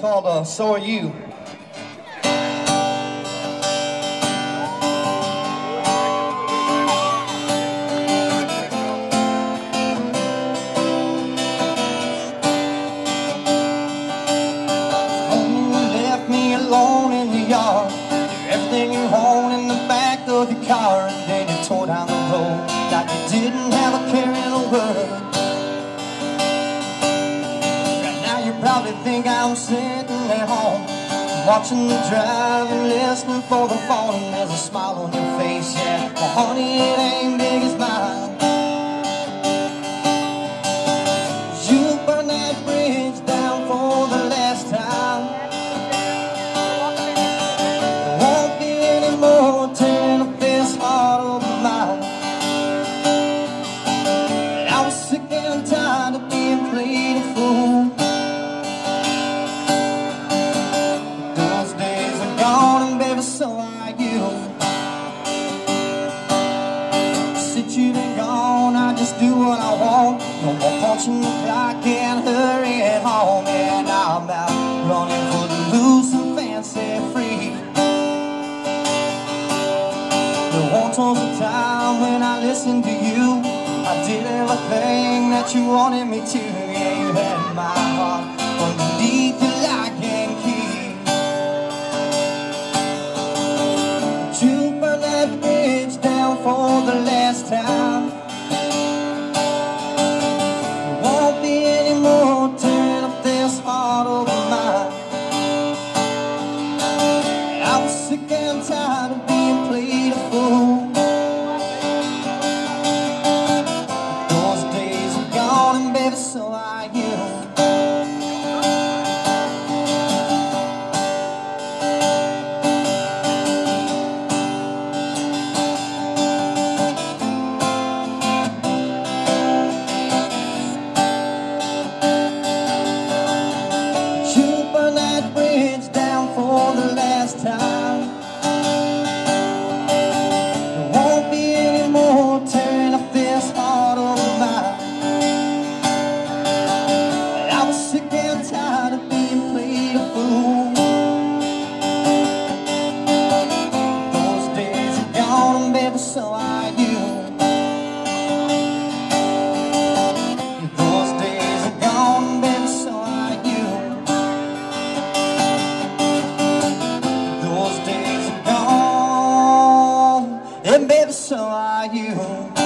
called uh, So Are You. alone in the yard. Everything you own in the back of your car. And then you tore down the road. Like you didn't have a care in the world probably think I'm sitting at home. Watching the drive and listening for the phone And there's a smile on your face, yeah. Well honey, it ain't big as mine Since you've been gone, I just do what I want. No more punching the clock and hurrying home. And I'm out running for the loose and fancy free. There once was a time when I listened to you. I did everything that you wanted me to. Yeah, you had my heart underneath your lock and key to burn that bridge down for the time. There won't be any more tearing up this heart of mine. I was sick and tired. so are you.